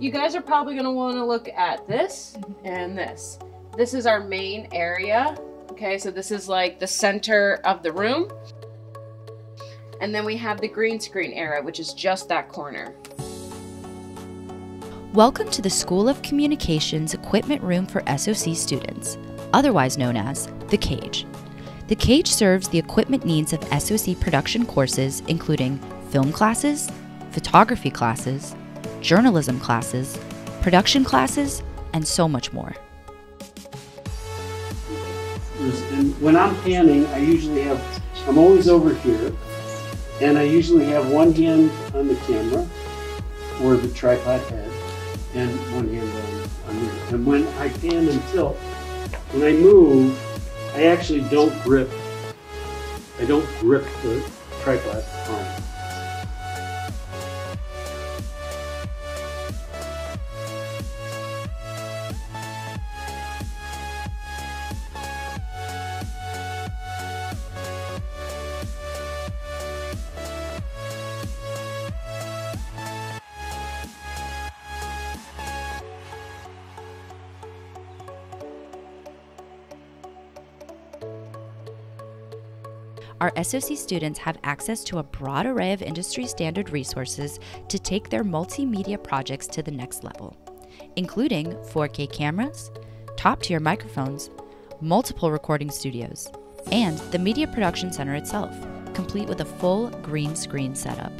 you guys are probably going to want to look at this and this. This is our main area. Okay, so this is like the center of the room. And then we have the green screen area, which is just that corner. Welcome to the School of Communications Equipment Room for SOC students, otherwise known as the CAGE. The CAGE serves the equipment needs of SOC production courses, including film classes, photography classes, journalism classes, production classes, and so much more. When I'm panning, I usually have, I'm always over here, and I usually have one hand on the camera or the tripod head, and one hand on, on here. And when I pan and tilt, when I move, I actually don't grip, I don't grip the tripod on. Our SOC students have access to a broad array of industry standard resources to take their multimedia projects to the next level, including 4K cameras, top tier microphones, multiple recording studios, and the Media Production Center itself, complete with a full green screen setup.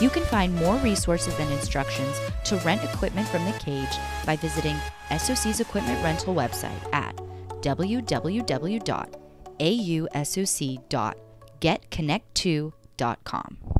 You can find more resources and instructions to rent equipment from the cage by visiting SOC's equipment rental website at www.ausoc.getconnect2.com.